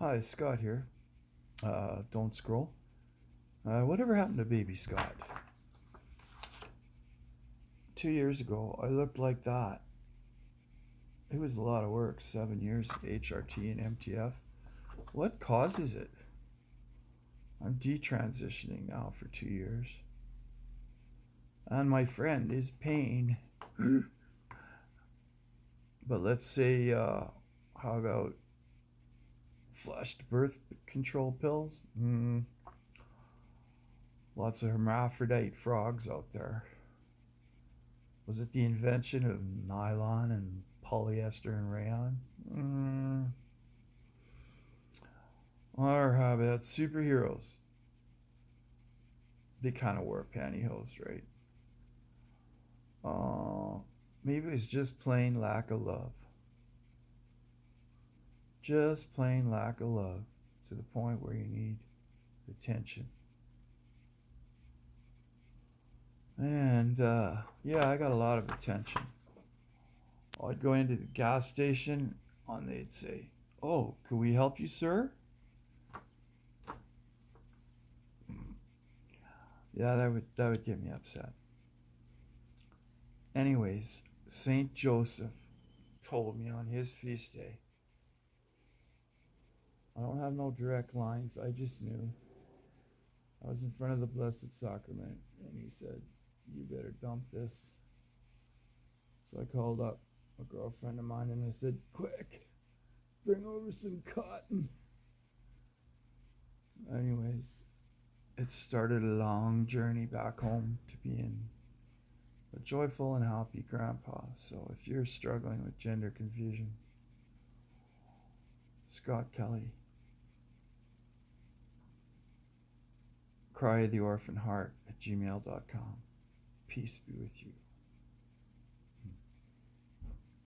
Hi, Scott here. Uh, don't scroll. Uh, whatever happened to baby Scott? Two years ago, I looked like that. It was a lot of work, seven years of HRT and MTF. What causes it? I'm detransitioning now for two years. And my friend is pain. but let's say, uh, how about flushed birth control pills? Mm. Lots of hermaphrodite frogs out there. Was it the invention of nylon and polyester and rayon? Mm. Or how about superheroes? They kind of wore pantyhose, right? Uh, maybe it's just plain lack of love. Just plain lack of love to the point where you need attention. And uh, yeah, I got a lot of attention. I'd go into the gas station and they'd say, Oh, can we help you, sir? Yeah, that would that would get me upset. Anyways, Saint Joseph told me on his feast day. I don't have no direct lines. I just knew. I was in front of the Blessed Sacrament, and he said, "You better dump this." So I called up a girlfriend of mine, and I said, "Quick, bring over some cotton." Anyways, it started a long journey back home to being a joyful and happy grandpa. So if you're struggling with gender confusion, Scott Kelly, cry the orphan heart at gmail.com. Peace be with you.